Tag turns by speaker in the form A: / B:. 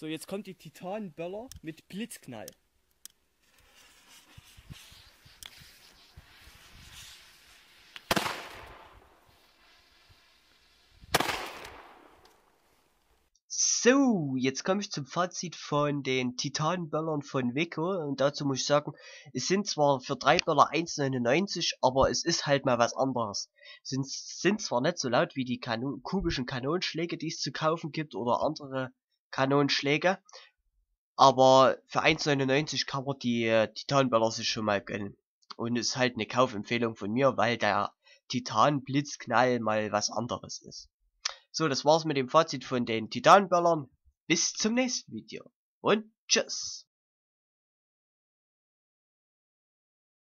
A: So, jetzt kommt die Titanböller mit Blitzknall.
B: So, jetzt komme ich zum Fazit von den Titanböllern von Weko und dazu muss ich sagen, es sind zwar für drei Böller 1,99, aber es ist halt mal was anderes. Sind, sind zwar nicht so laut wie die Kanon kubischen Kanonschläge, die es zu kaufen gibt oder andere Kanonschläge, aber für 1,99 kann man die äh, Titanböller sich schon mal gönnen. Und ist halt eine Kaufempfehlung von mir, weil der Titan Blitzknall mal was anderes ist. So, das war's mit dem Fazit von den Titanböllern. Bis zum nächsten Video und tschüss.